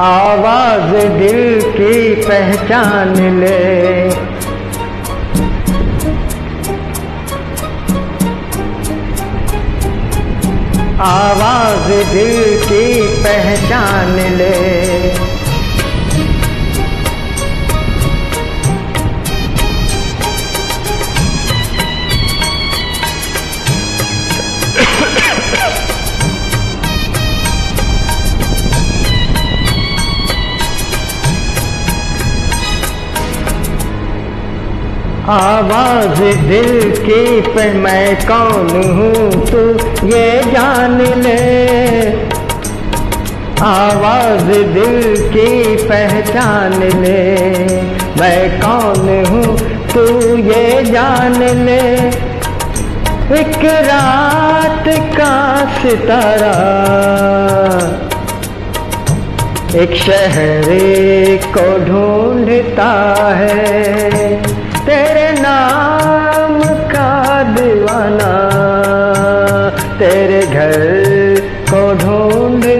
आवाज़ दिल की पहचान ले। आवाज़ दिल की पहचान ले। आवाज़ दिल की पे मैं कौन हूँ? तू ये जान ले। आवाज़ दिल की पहचान ले। मैं कौन हूँ? तू ये जान ले। एक रात का सितारा। एक शहर को ढूंढता है। तेरे घर को ढूंढता